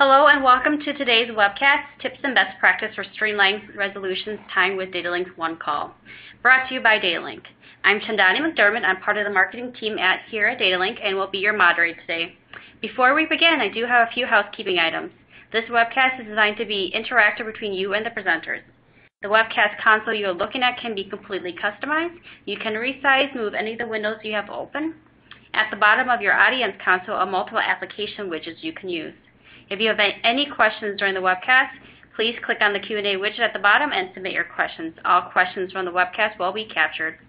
Hello and welcome to today's webcast, Tips and Best Practice for Streamlined Resolutions Time with Datalink OneCall, brought to you by Datalink. I'm Chandani McDermott. I'm part of the marketing team at here at Datalink and will be your moderator today. Before we begin, I do have a few housekeeping items. This webcast is designed to be interactive between you and the presenters. The webcast console you are looking at can be completely customized. You can resize, move any of the windows you have open. At the bottom of your audience console are multiple application widgets you can use. If you have any questions during the webcast, please click on the Q&A widget at the bottom and submit your questions. All questions from the webcast will be captured.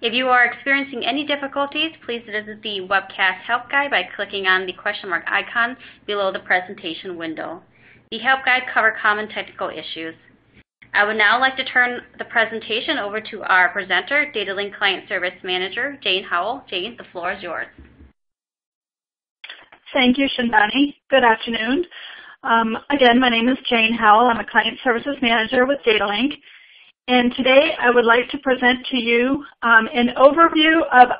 If you are experiencing any difficulties, please visit the webcast help guide by clicking on the question mark icon below the presentation window. The help guide covers common technical issues. I would now like to turn the presentation over to our presenter, Datalink Client Service Manager, Jane Howell. Jane, the floor is yours. Thank you, Shindani. Good afternoon. Um, again, my name is Jane Howell. I'm a Client Services Manager with Datalink. And today I would like to present to you um, an overview of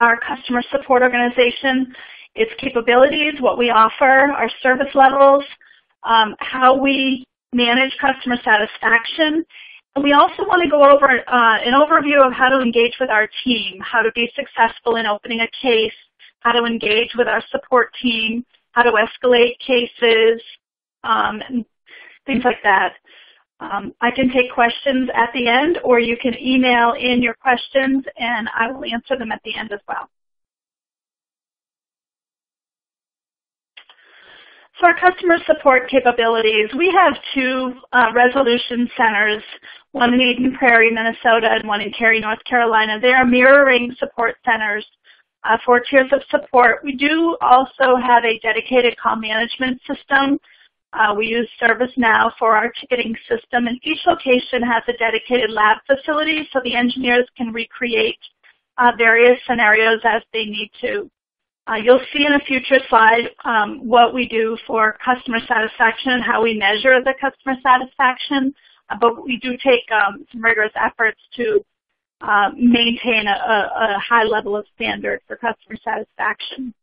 our customer support organization, its capabilities, what we offer, our service levels, um, how we manage customer satisfaction, we also want to go over uh, an overview of how to engage with our team, how to be successful in opening a case, how to engage with our support team, how to escalate cases, um, and things like that. Um, I can take questions at the end, or you can email in your questions, and I will answer them at the end as well. So our customer support capabilities, we have two uh, resolution centers, one in Eden Prairie, Minnesota, and one in Cary, North Carolina. They are mirroring support centers uh, for tiers of support. We do also have a dedicated call management system. Uh, we use ServiceNow for our ticketing system, and each location has a dedicated lab facility so the engineers can recreate uh, various scenarios as they need to. Uh, you'll see in a future slide um, what we do for customer satisfaction and how we measure the customer satisfaction, uh, but we do take um, some rigorous efforts to uh, maintain a, a, high level of standard for customer satisfaction.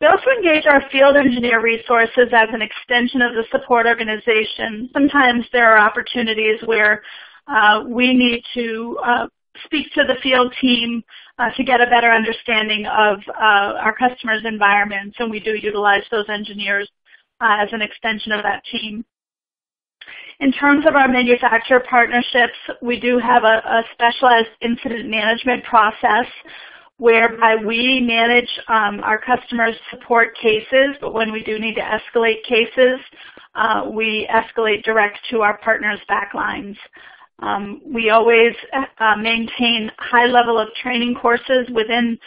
We also engage our field engineer resources as an extension of the support organization. Sometimes there are opportunities where uh, we need to uh, speak to the field team uh, to get a better understanding of uh, our customers' environments, and we do utilize those engineers uh, as an extension of that team. In terms of our manufacturer partnerships, we do have a, a specialized incident management process whereby we manage um, our customers' support cases, but when we do need to escalate cases, uh, we escalate direct to our partners' backlines. Um, we always uh, maintain high level of training courses within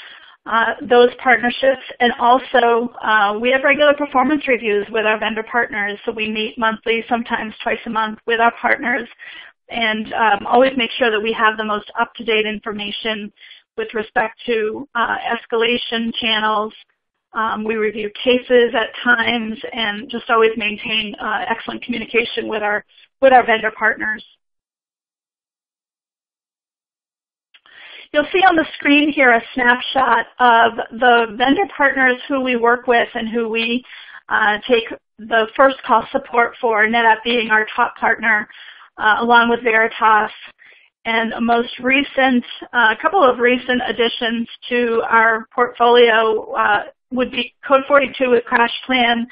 uh, those partnerships and also uh, we have regular performance reviews with our vendor partners. So we meet monthly, sometimes twice a month with our partners and um, always make sure that we have the most up-to-date information with respect to uh, escalation channels. Um, we review cases at times and just always maintain uh, excellent communication with our, with our vendor partners. You'll see on the screen here a snapshot of the vendor partners who we work with and who we uh, take the first call support for, NetApp being our top partner, uh, along with Veritas. And a most recent, a uh, couple of recent additions to our portfolio uh, would be Code 42 with CrashPlan,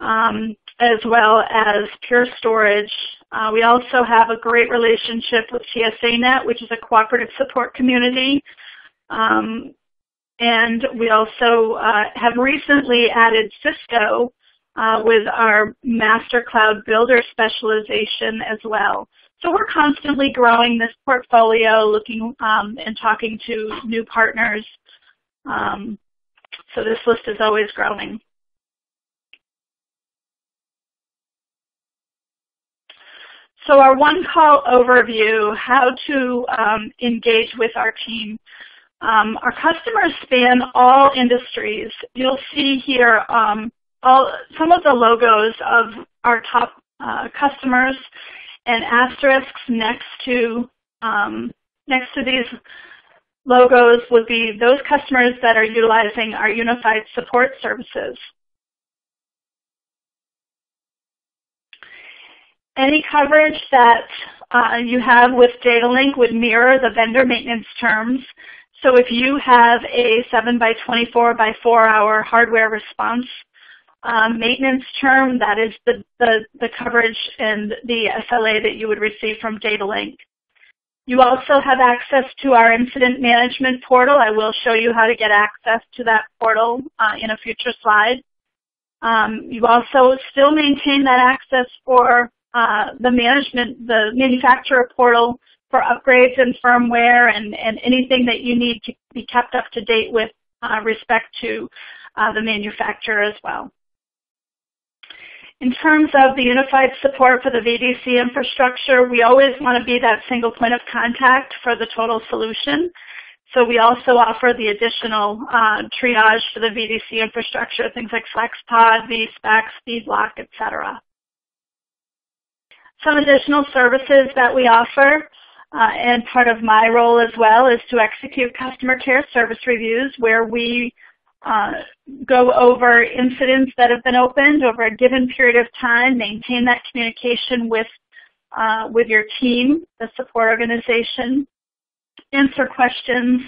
um, as well as Pure Storage. Uh, we also have a great relationship with TSANet, which is a cooperative support community. Um, and we also uh, have recently added Cisco uh, with our Master Cloud Builder specialization as well. So we're constantly growing this portfolio, looking um, and talking to new partners. Um, so this list is always growing. So our OneCall overview, how to um, engage with our team. Um, our customers span all industries. You'll see here um, all, some of the logos of our top uh, customers and asterisks next to um, next to these logos would be those customers that are utilizing our unified support services. Any coverage that uh, you have with DataLink would mirror the vendor maintenance terms. So if you have a 7 by 24 by 4 hour hardware response um, maintenance term, that is the, the, the coverage and the SLA that you would receive from DataLink. You also have access to our incident management portal. I will show you how to get access to that portal uh, in a future slide. Um, you also still maintain that access for uh, the management, the manufacturer portal for upgrades and firmware and, and anything that you need to be kept up to date with uh, respect to uh, the manufacturer as well. In terms of the unified support for the VDC infrastructure, we always want to be that single point of contact for the total solution. So we also offer the additional uh, triage for the VDC infrastructure, things like FlexPod, VSPEX, Vblock, et cetera. Some additional services that we offer, uh, and part of my role as well, is to execute customer care service reviews where we uh, go over incidents that have been opened over a given period of time, maintain that communication with, uh, with your team, the support organization, answer questions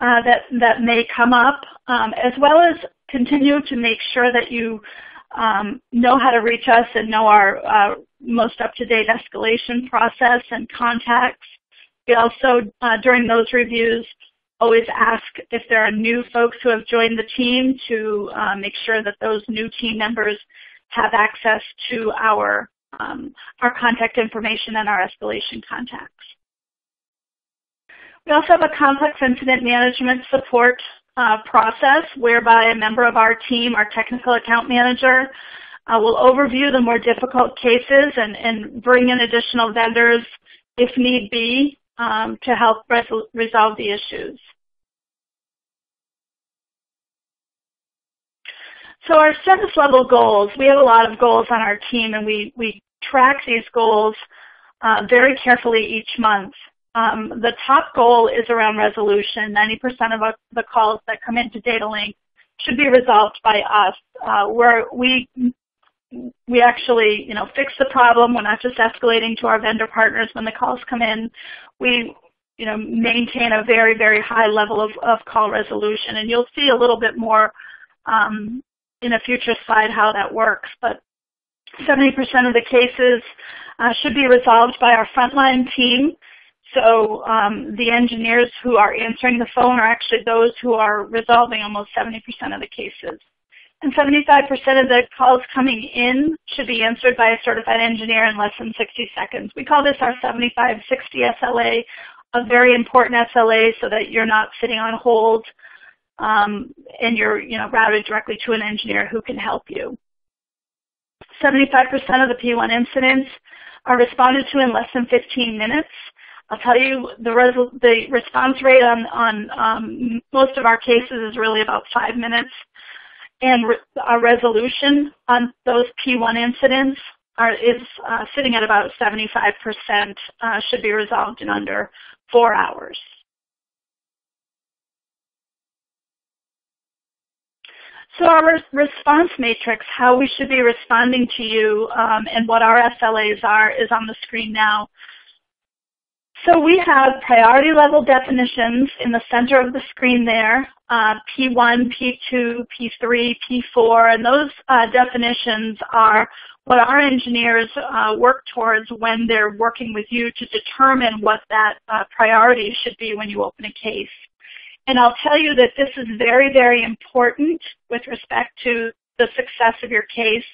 uh, that, that may come up, um, as well as continue to make sure that you um, know how to reach us and know our uh, most up-to-date escalation process and contacts. We also, uh, during those reviews, always ask if there are new folks who have joined the team to uh, make sure that those new team members have access to our, um, our contact information and our escalation contacts. We also have a complex incident management support uh, process whereby a member of our team, our technical account manager, uh, will overview the more difficult cases and, and bring in additional vendors if need be um, to help resolve the issues. So our service level goals, we have a lot of goals on our team and we, we track these goals uh, very carefully each month. Um, the top goal is around resolution. 90% of the calls that come into DataLink should be resolved by us, uh, where we we actually, you know, fix the problem. We're not just escalating to our vendor partners when the calls come in. We, you know, maintain a very, very high level of, of call resolution. And you'll see a little bit more um, in a future slide how that works. But 70% of the cases uh, should be resolved by our frontline team. So um, the engineers who are answering the phone are actually those who are resolving almost 70% of the cases. And 75% of the calls coming in should be answered by a certified engineer in less than 60 seconds. We call this our 75-60 SLA, a very important SLA so that you're not sitting on hold um, and you're you know, routed directly to an engineer who can help you. 75% of the P1 incidents are responded to in less than 15 minutes. I'll tell you the, the response rate on, on um, most of our cases is really about five minutes and re our resolution on those P1 incidents are, is uh, sitting at about 75% uh, should be resolved in under four hours. So our response matrix, how we should be responding to you um, and what our SLAs are is on the screen now. So we have priority level definitions in the center of the screen there, uh, P1, P2, P3, P4, and those uh, definitions are what our engineers uh, work towards when they're working with you to determine what that uh, priority should be when you open a case. And I'll tell you that this is very, very important with respect to the success of your case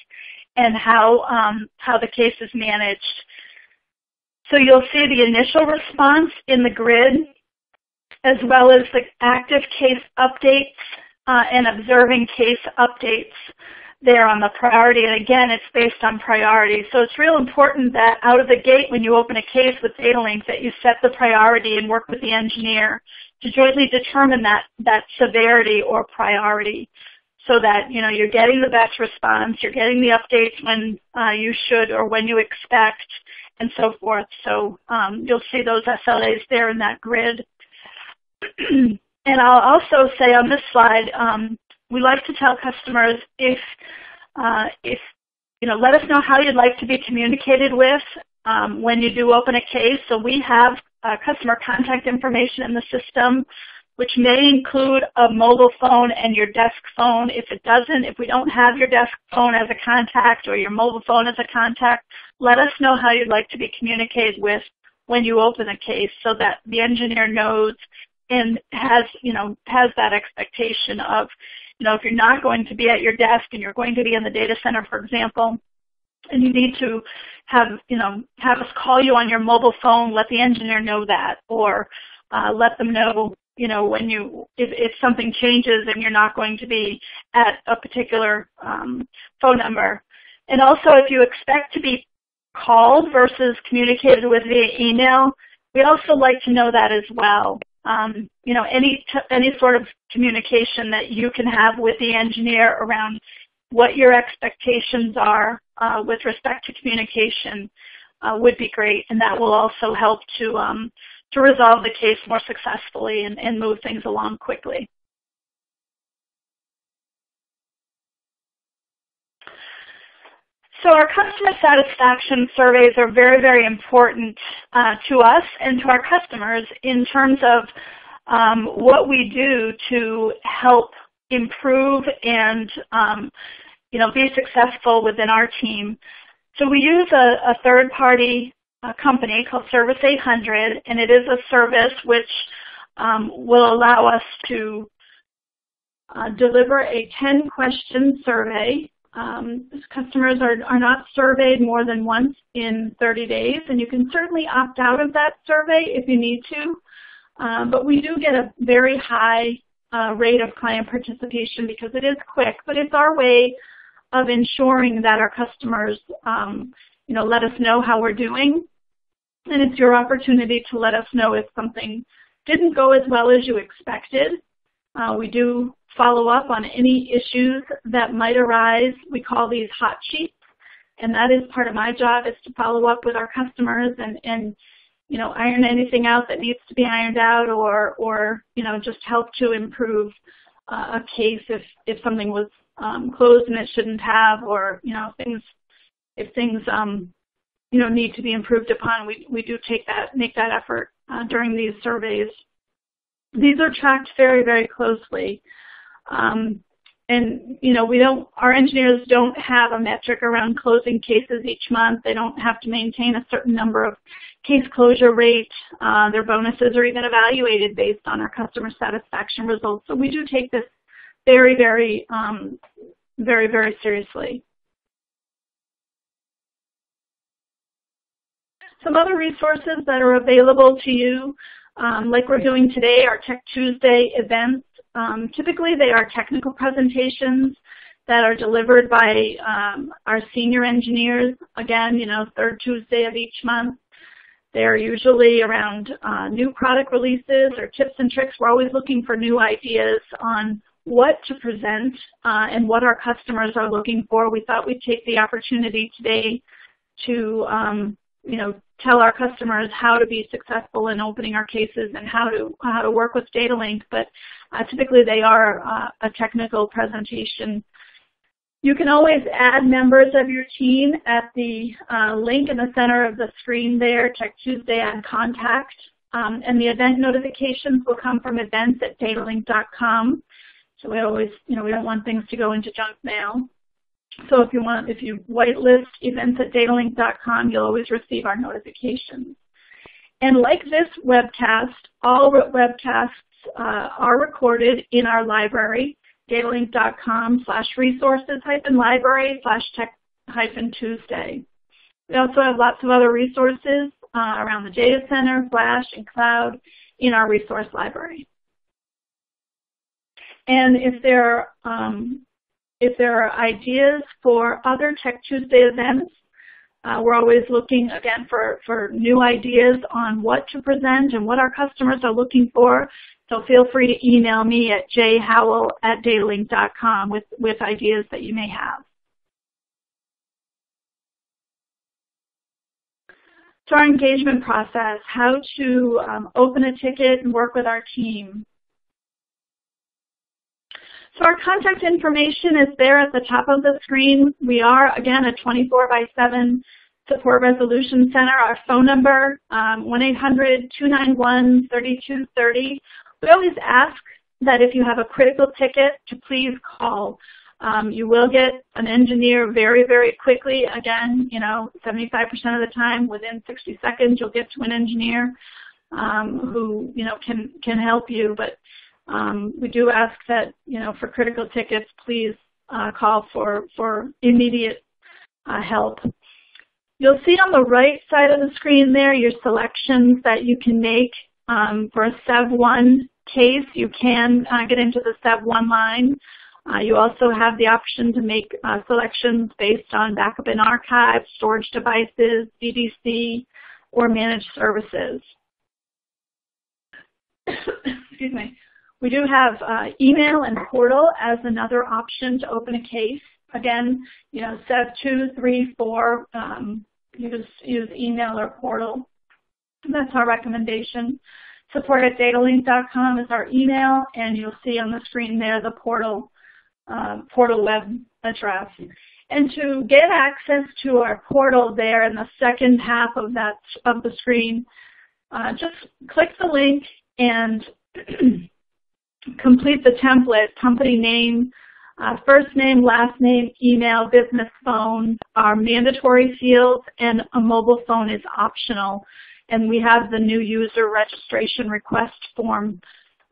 and how, um, how the case is managed. So you'll see the initial response in the grid as well as the active case updates uh, and observing case updates there on the priority. And again, it's based on priority. So it's real important that out of the gate when you open a case with DataLink that you set the priority and work with the engineer to jointly determine that, that severity or priority so that you know you're getting the best response, you're getting the updates when uh, you should or when you expect, and so forth. So um, you'll see those SLAs there in that grid. and I'll also say on this slide, um, we like to tell customers if, uh, if you know, let us know how you'd like to be communicated with um, when you do open a case. So we have uh, customer contact information in the system, which may include a mobile phone and your desk phone. If it doesn't, if we don't have your desk phone as a contact or your mobile phone as a contact, let us know how you'd like to be communicated with when you open a case so that the engineer knows and has, you know, has that expectation of, you know, if you're not going to be at your desk and you're going to be in the data center, for example, and you need to have, you know, have us call you on your mobile phone, let the engineer know that, or uh, let them know, you know, when you, if, if something changes and you're not going to be at a particular um, phone number. And also if you expect to be called versus communicated with via email, we also like to know that as well. Um, you know, any any sort of communication that you can have with the engineer around what your expectations are uh, with respect to communication uh, would be great, and that will also help to um, to resolve the case more successfully and, and move things along quickly. So our customer satisfaction surveys are very, very important uh, to us and to our customers in terms of um, what we do to help improve and um, you know, be successful within our team. So we use a, a third-party uh, company called Service 800, and it is a service which um, will allow us to uh, deliver a 10-question survey um, customers are, are not surveyed more than once in 30 days, and you can certainly opt out of that survey if you need to. Um, but we do get a very high uh, rate of client participation because it is quick, but it's our way of ensuring that our customers um, you know, let us know how we're doing. And it's your opportunity to let us know if something didn't go as well as you expected. Uh, we do follow up on any issues that might arise. We call these hot sheets, and that is part of my job is to follow up with our customers and, and you know, iron anything out that needs to be ironed out or, or you know, just help to improve uh, a case if, if something was um, closed and it shouldn't have or, you know, things, if things, um, you know, need to be improved upon, we, we do take that, make that effort uh, during these surveys. These are tracked very, very closely. Um, and you know, we don't. Our engineers don't have a metric around closing cases each month. They don't have to maintain a certain number of case closure rate. Uh, their bonuses are even evaluated based on our customer satisfaction results. So we do take this very, very, um, very, very seriously. Some other resources that are available to you, um, like we're doing today, are Tech Tuesday events. Um, typically they are technical presentations that are delivered by um, our senior engineers, again, you know, third Tuesday of each month. They're usually around uh, new product releases or tips and tricks. We're always looking for new ideas on what to present uh, and what our customers are looking for. We thought we'd take the opportunity today to um, you know, tell our customers how to be successful in opening our cases and how to how to work with DataLink, but uh, typically they are uh, a technical presentation. You can always add members of your team at the uh, link in the center of the screen there, Tech Tuesday on Contact, um, and the event notifications will come from events at datalink.com. So we always, you know, we don't want things to go into junk mail. So if you want, if you whitelist events at datalink.com, you'll always receive our notifications. And like this webcast, all webcasts uh, are recorded in our library, datalink.com slash resources hyphen library slash tech hyphen Tuesday. We also have lots of other resources uh, around the data center, flash, and cloud in our resource library. And if there um, if there are ideas for other Tech Tuesday events, uh, we're always looking, again, for, for new ideas on what to present and what our customers are looking for. So feel free to email me at jhowell at datalink.com with, with ideas that you may have. So our engagement process, how to um, open a ticket and work with our team. So our contact information is there at the top of the screen. We are, again, a 24 by 7 support resolution center. Our phone number, 1-800-291-3230. Um, we always ask that if you have a critical ticket to please call. Um, you will get an engineer very, very quickly. Again, you know, 75% of the time, within 60 seconds, you'll get to an engineer um, who, you know, can, can help you. But um, we do ask that, you know, for critical tickets, please uh, call for, for immediate uh, help. You'll see on the right side of the screen there your selections that you can make um, for a SEV1 case. You can uh, get into the SEV1 line. Uh, you also have the option to make uh, selections based on backup and archive, storage devices, DDC, or managed services. Excuse me. We do have uh, email and portal as another option to open a case. Again, you know, SEV 2, 3, 4, um, use, use email or portal. That's our recommendation. Support at datalink.com is our email, and you'll see on the screen there the portal, uh, portal web address. And to get access to our portal there in the second half of that of the screen, uh, just click the link and complete the template, company name, uh, first name, last name, email, business phone are mandatory fields, and a mobile phone is optional. And we have the new user registration request form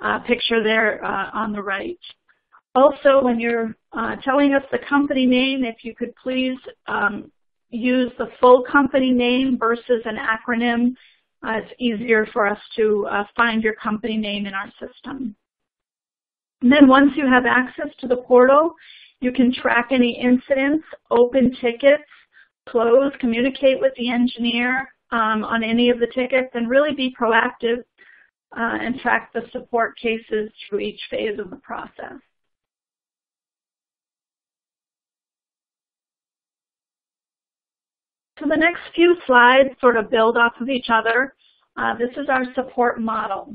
uh, picture there uh, on the right. Also, when you're uh, telling us the company name, if you could please um, use the full company name versus an acronym, uh, it's easier for us to uh, find your company name in our system. And then once you have access to the portal, you can track any incidents, open tickets, close, communicate with the engineer um, on any of the tickets, and really be proactive uh, and track the support cases through each phase of the process. So the next few slides sort of build off of each other. Uh, this is our support model.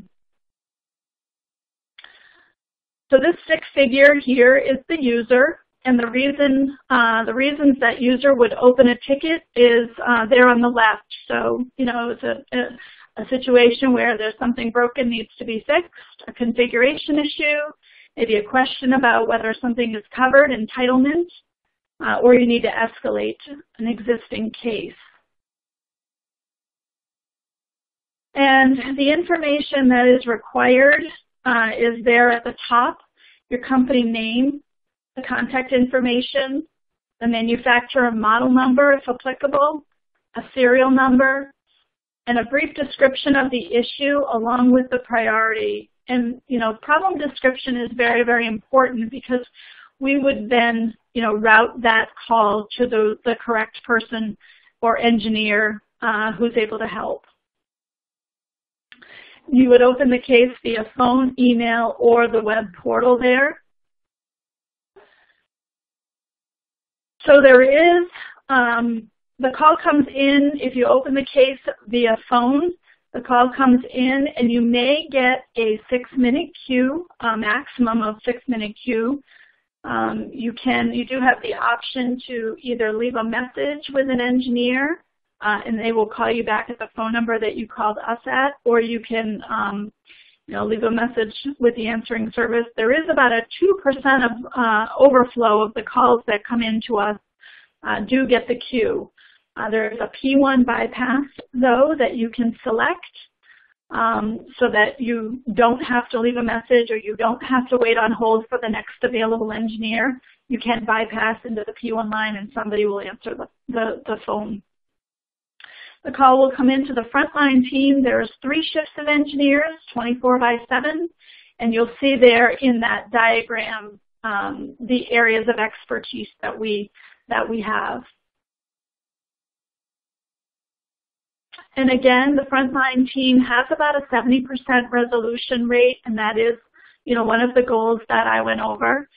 So this stick figure here is the user, and the reason uh, the reasons that user would open a ticket is uh, there on the left. So you know it's a, a, a situation where there's something broken needs to be fixed, a configuration issue, maybe a question about whether something is covered, entitlement, uh, or you need to escalate an existing case. And the information that is required uh, is there at the top, your company name, the contact information, the manufacturer model number if applicable, a serial number, and a brief description of the issue along with the priority. And, you know, problem description is very, very important because we would then, you know, route that call to the, the correct person or engineer uh, who's able to help. You would open the case via phone, email, or the web portal there. So there is, um, the call comes in, if you open the case via phone, the call comes in and you may get a six minute queue, a maximum of six minute queue. Um, you can, you do have the option to either leave a message with an engineer uh, and they will call you back at the phone number that you called us at, or you can um, you know, leave a message with the answering service. There is about a 2% of uh, overflow of the calls that come in to us uh, do get the queue. Uh, there's a P1 bypass, though, that you can select um, so that you don't have to leave a message or you don't have to wait on hold for the next available engineer. You can bypass into the P1 line and somebody will answer the, the, the phone. The call will come into the frontline team. There's three shifts of engineers, 24 by 7, and you'll see there in that diagram um, the areas of expertise that we, that we have. And again, the frontline team has about a 70% resolution rate, and that is, you know, one of the goals that I went over.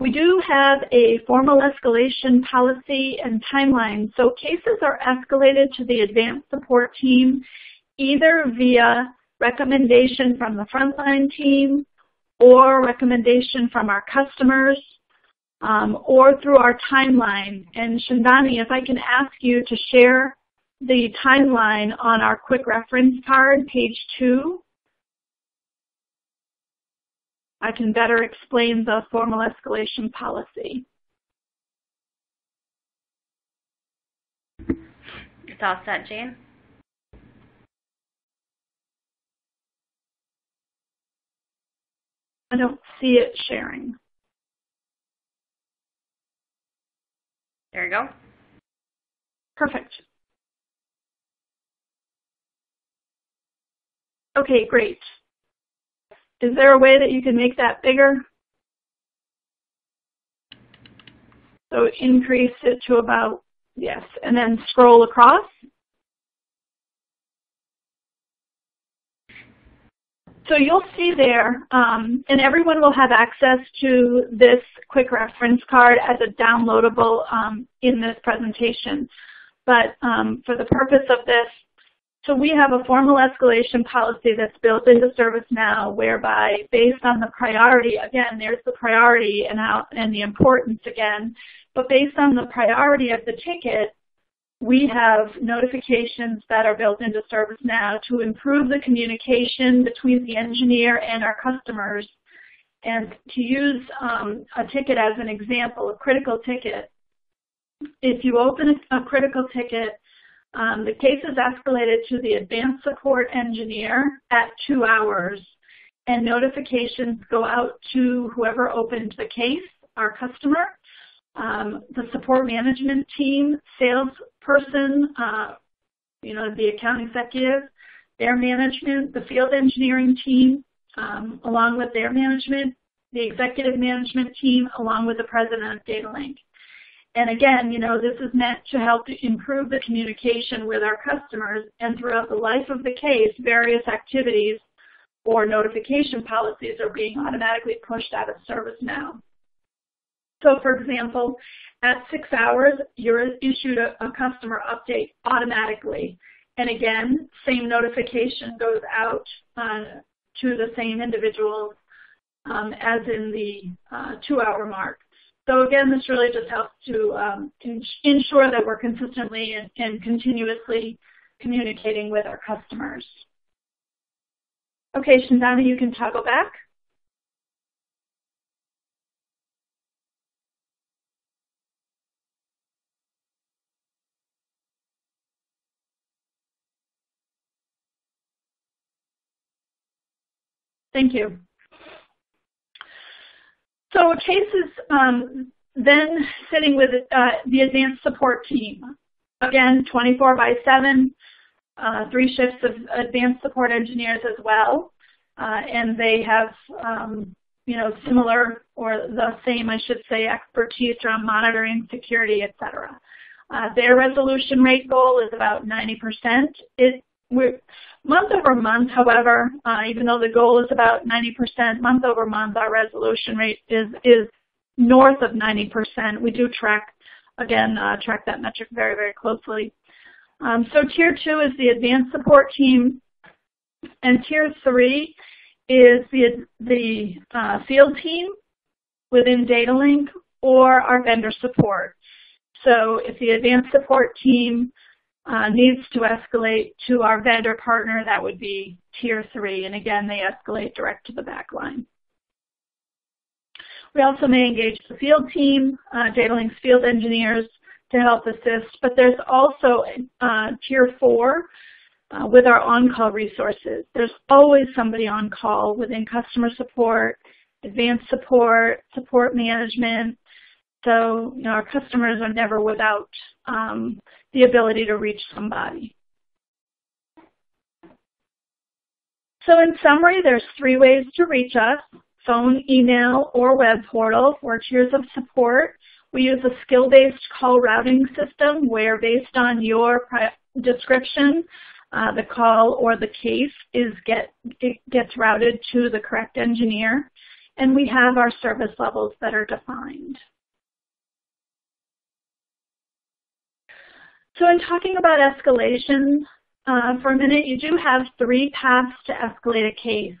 We do have a formal escalation policy and timeline, so cases are escalated to the advanced support team either via recommendation from the frontline team or recommendation from our customers um, or through our timeline. And Shandani, if I can ask you to share the timeline on our quick reference card, page two. I can better explain the formal escalation policy. It's all set, Jane. I don't see it sharing. There you go. Perfect. Okay, great. Is there a way that you can make that bigger? So increase it to about, yes, and then scroll across. So you'll see there, um, and everyone will have access to this quick reference card as a downloadable um, in this presentation. But um, for the purpose of this, so we have a formal escalation policy that's built into ServiceNow whereby based on the priority, again, there's the priority and, how, and the importance again, but based on the priority of the ticket, we have notifications that are built into ServiceNow to improve the communication between the engineer and our customers. And to use um, a ticket as an example, a critical ticket, if you open a critical ticket um, the case is escalated to the advanced support engineer at two hours, and notifications go out to whoever opened the case, our customer, um, the support management team, salesperson, uh, you know, the account executive, their management, the field engineering team, um, along with their management, the executive management team, along with the president of DataLink. And again, you know, this is meant to help to improve the communication with our customers and throughout the life of the case, various activities or notification policies are being automatically pushed out of ServiceNow. So for example, at six hours, you're issued a, a customer update automatically. And again, same notification goes out uh, to the same individuals um, as in the uh, two-hour mark. So again, this really just helps to um, ensure that we're consistently and, and continuously communicating with our customers. Okay, Shandana, you can toggle back. Thank you. So Chase is um, then sitting with uh, the advanced support team. Again, 24 by 7, uh, three shifts of advanced support engineers as well. Uh, and they have, um, you know, similar or the same, I should say, expertise around monitoring, security, et cetera. Uh, their resolution rate goal is about 90%. It, we're, month over month, however, uh, even though the goal is about 90%, month over month, our resolution rate is, is north of 90%. We do track, again, uh, track that metric very, very closely. Um, so tier two is the advanced support team, and tier three is the, the uh, field team within DataLink or our vendor support. So if the advanced support team uh, needs to escalate to our vendor partner, that would be tier three. And again, they escalate direct to the back line. We also may engage the field team, uh, DataLink's field engineers to help assist, but there's also uh, tier four uh, with our on-call resources. There's always somebody on call within customer support, advanced support, support management. So you know, our customers are never without um, the ability to reach somebody. So in summary, there's three ways to reach us, phone, email, or web portal for tiers of support. We use a skill-based call routing system where based on your description, uh, the call or the case is get it gets routed to the correct engineer. and we have our service levels that are defined. So in talking about escalation, uh, for a minute, you do have three paths to escalate a case.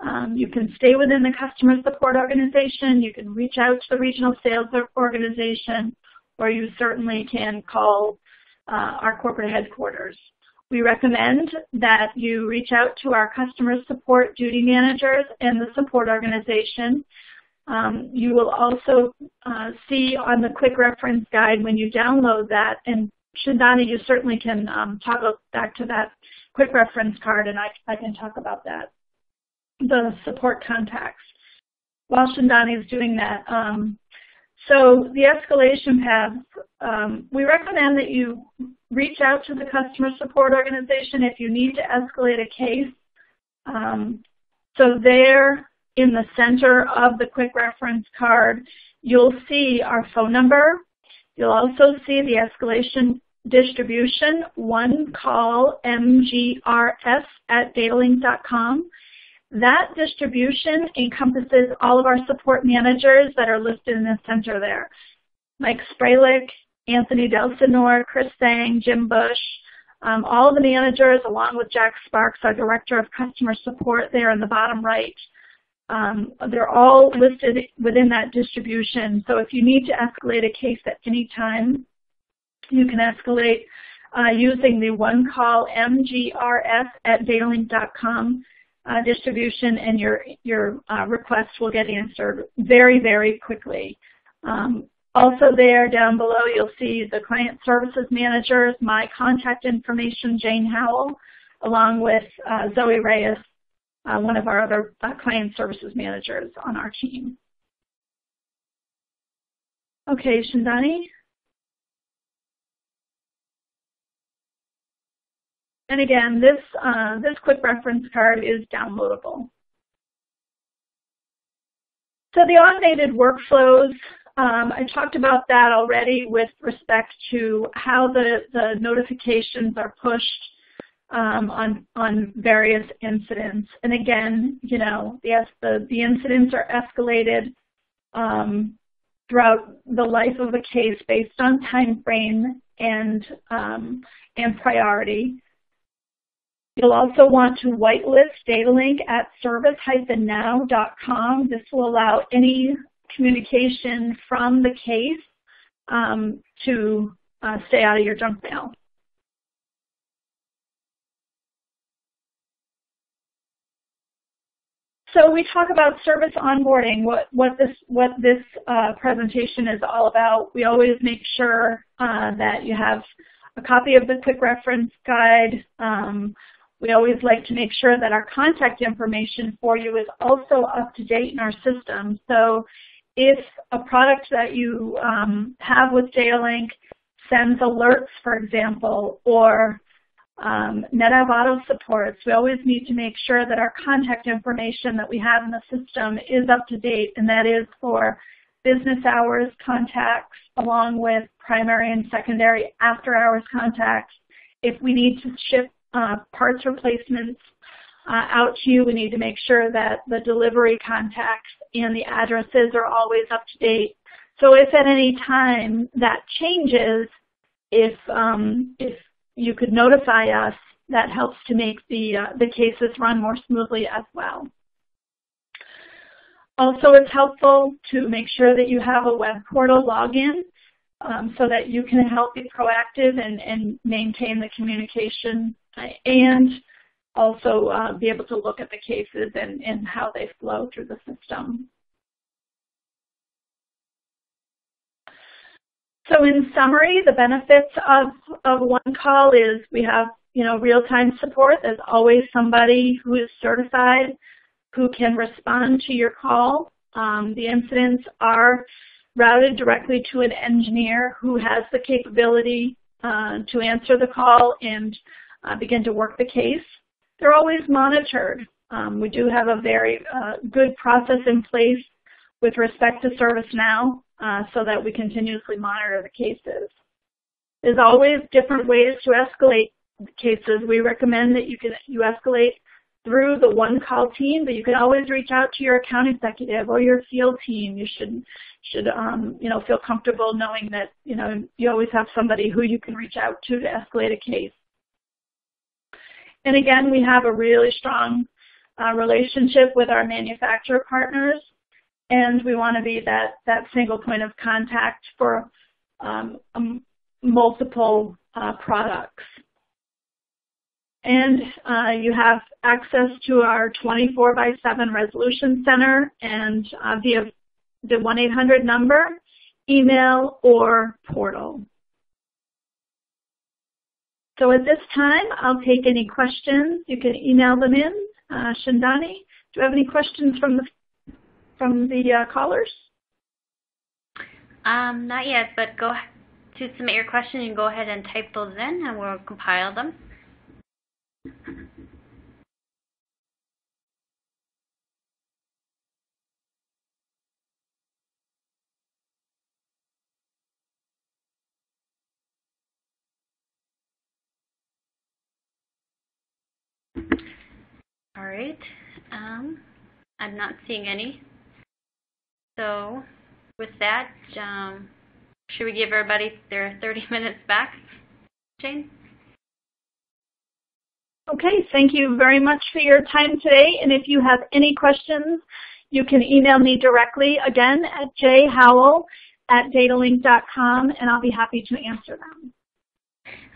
Um, you can stay within the customer support organization, you can reach out to the regional sales organization, or you certainly can call uh, our corporate headquarters. We recommend that you reach out to our customer support duty managers and the support organization. Um, you will also uh, see on the quick reference guide when you download that, and Shindani, you certainly can um, toggle back to that quick reference card and I, I can talk about that, the support contacts. While Shindani is doing that, um, so the escalation path, um, we recommend that you reach out to the customer support organization if you need to escalate a case. Um, so there in the center of the quick reference card, you'll see our phone number. You'll also see the escalation distribution, one call mgrs at datalink.com. That distribution encompasses all of our support managers that are listed in the center there. Mike Spraylick, Anthony Delsinor, Chris Sang, Jim Bush, um, all the managers along with Jack Sparks, our Director of Customer Support there in the bottom right. Um, they're all listed within that distribution. So if you need to escalate a case at any time, you can escalate uh, using the one call mgrs at datalink.com uh, distribution and your, your uh, request will get answered very, very quickly. Um, also there down below you'll see the client services managers, my contact information, Jane Howell, along with uh, Zoe Reyes, uh, one of our other uh, client services managers on our team. Okay, Shindani. And again, this, uh, this quick reference card is downloadable. So the automated workflows, um, I talked about that already with respect to how the, the notifications are pushed um, on, on various incidents. And again, you know, yes, the, the incidents are escalated um, throughout the life of a case based on time frame and, um, and priority. You'll also want to whitelist datalink at service-now.com. This will allow any communication from the case um, to uh, stay out of your junk mail. So we talk about service onboarding, what, what this, what this uh, presentation is all about. We always make sure uh, that you have a copy of the quick reference guide, um, we always like to make sure that our contact information for you is also up to date in our system. So if a product that you um, have with Datalink sends alerts, for example, or um, NetApp auto supports, we always need to make sure that our contact information that we have in the system is up to date, and that is for business hours contacts along with primary and secondary after hours contacts. If we need to ship uh, parts replacements uh, out to you. We need to make sure that the delivery contacts and the addresses are always up to date. So if at any time that changes, if, um, if you could notify us, that helps to make the, uh, the cases run more smoothly as well. Also, it's helpful to make sure that you have a web portal login um, so that you can help be proactive and, and maintain the communication and also uh, be able to look at the cases and, and how they flow through the system. So in summary, the benefits of, of one call is we have you know real-time support. There's always somebody who is certified who can respond to your call. Um, the incidents are routed directly to an engineer who has the capability uh, to answer the call and uh, begin to work the case. They're always monitored. Um, we do have a very uh, good process in place with respect to ServiceNow uh, so that we continuously monitor the cases. There's always different ways to escalate cases. We recommend that you can you escalate through the OneCall team, but you can always reach out to your account executive or your field team. You should should um, you know feel comfortable knowing that you know you always have somebody who you can reach out to to escalate a case. And again, we have a really strong uh, relationship with our manufacturer partners, and we want to be that that single point of contact for um, um, multiple uh, products. And uh, you have access to our 24 by 7 resolution center and uh, via the 1-800 number, email, or portal. So at this time, I'll take any questions. You can email them in. Uh, Shandani, do you have any questions from the from the uh, callers? Um, not yet, but go to submit your question. Can go ahead and type those in, and we'll compile them. Right. Um, I'm not seeing any. So with that, um, should we give everybody their 30 minutes back, Jane? Okay, thank you very much for your time today. And if you have any questions, you can email me directly, again, at jhowell at datalink.com, and I'll be happy to answer them.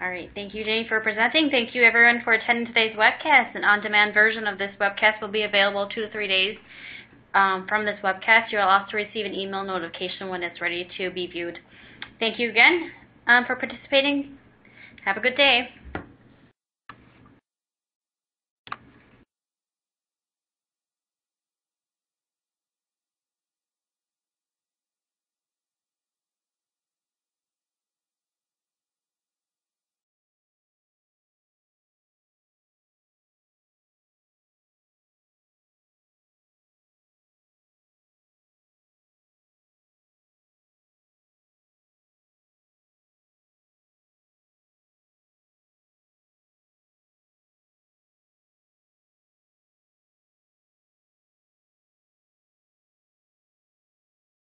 All right. Thank you, Jenny, for presenting. Thank you, everyone, for attending today's webcast. An on-demand version of this webcast will be available two to three days um, from this webcast. You'll also receive an email notification when it's ready to be viewed. Thank you again um, for participating. Have a good day.